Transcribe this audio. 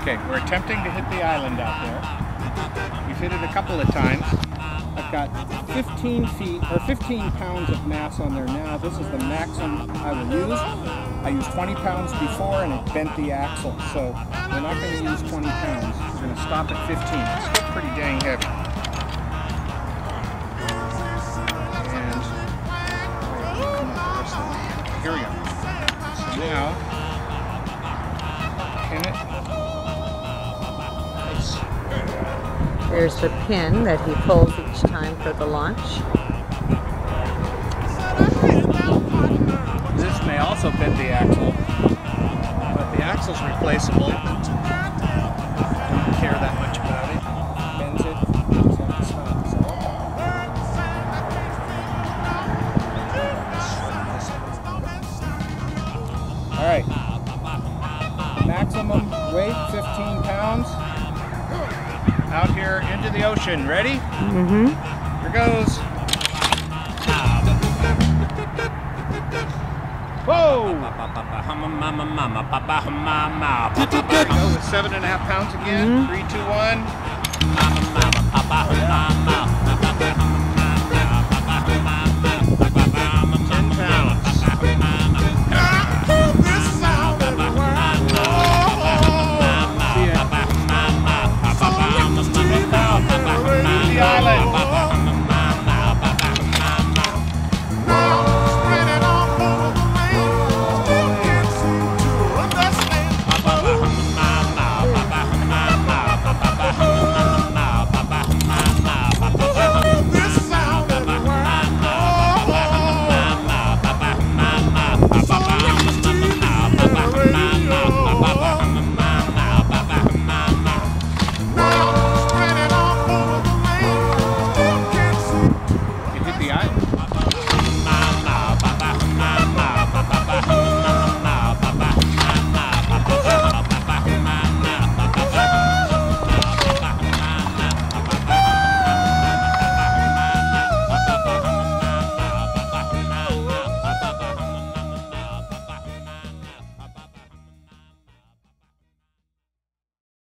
Okay, we're attempting to hit the island out there. We've hit it a couple of times. I've got 15 feet or 15 pounds of mass on there now. This is the maximum I will use. I used 20 pounds before and it bent the axle, so we're not going to use 20 pounds. We're going to stop at 15. It's pretty dang heavy. Now, pin it. There's the pin that he pulls each time for the launch. This may also bend the axle, but the axle's replaceable. Maximum weight 15 pounds. Out here into the ocean. Ready? Mm-hmm. Here goes. Whoa! There we go with seven and a half pounds again. Three, two, one.